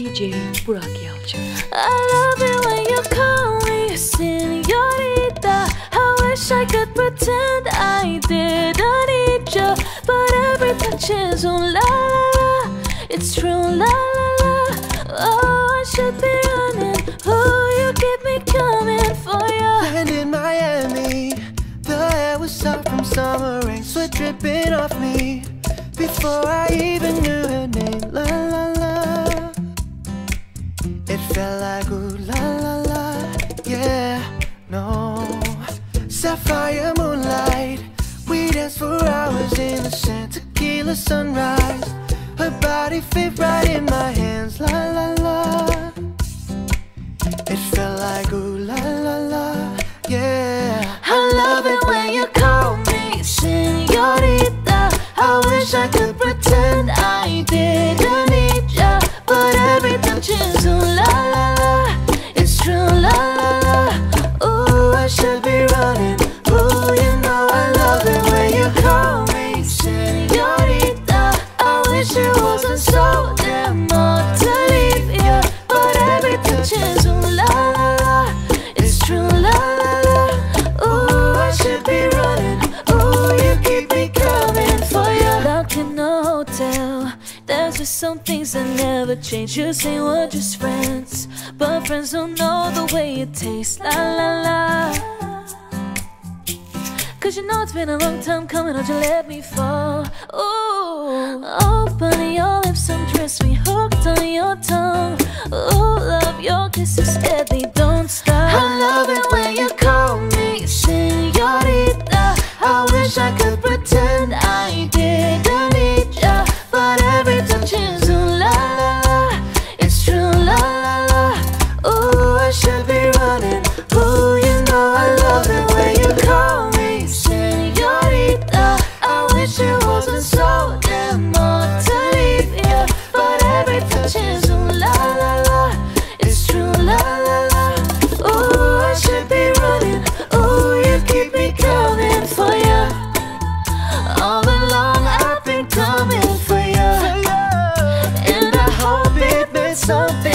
DJ Burak Yalçın. I love it when you call me senorita. I wish I could pretend I didn't need you, but every touch is ooh la la la. It's true la la la. Oh, I should be running. Oh, you keep me coming for you. And in Miami, the air was soft from summer rain, sweat dripping off me before I even knew her name. La la la. No. Sapphire moonlight. We danced for hours in the sand, tequila sunrise. Her body fit right in my hands. La la la. Ooh, you keep me coming for you. Locked in a hotel. There's just some things that never change. You say we're just friends, but friends don't know the way it tastes. La la la. Cause you know it's been a long time coming, don't you let me fall. Ooh, open your lips and dress me hooked on your tongue. Ooh, love your kisses steady, don't stop. I love it when I wish I could something